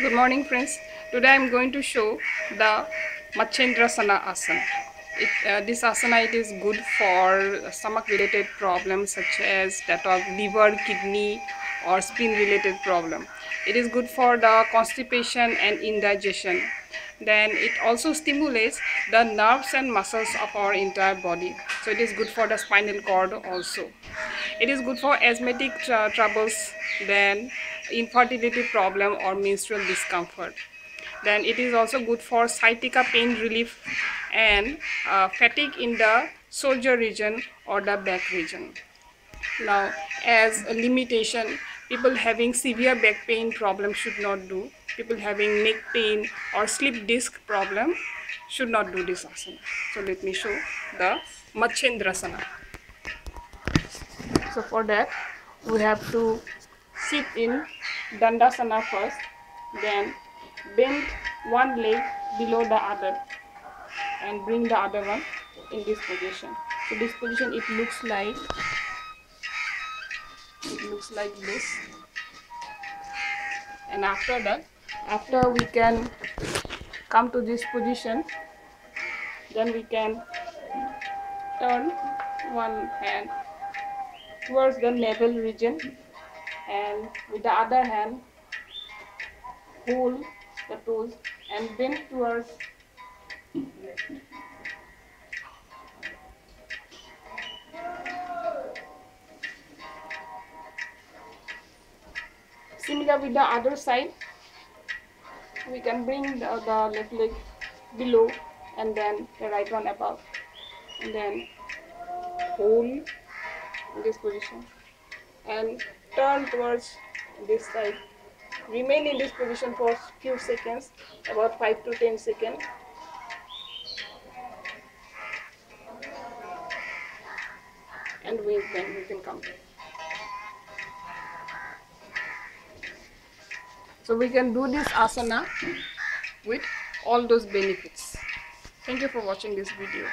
Good morning friends. Today I am going to show the Matsyendrasana asana. It, uh, this asana it is good for stomach related problems such as that of liver, kidney or spleen related problem. It is good for the constipation and indigestion. Then it also stimulates the nerves and muscles of our entire body. So it is good for the spinal cord also. It is good for asthmatic uh, troubles, then infertility problem or menstrual discomfort. Then it is also good for sciatica pain relief and uh, fatigue in the shoulder region or the back region. Now as a limitation people having severe back pain problem should not do. People having neck pain or slip disc problem should not do this asana. So let me show the matsyendrasana. So for that we have to sit in dandasana first then bend one leg below the other and bring the other one in this position. So this position it looks like it looks like this. And after that after we can come to this position then we can turn one hand towards the navel region and with the other hand hold the toes and bend towards similar with the other side we can bring the, the left leg below and then the right one above. And then hold in this position and turn towards this side remain in this position for few seconds about 5 to 10 seconds. And we can we can come. So we can do this asana with all those benefits. Thank you for watching this video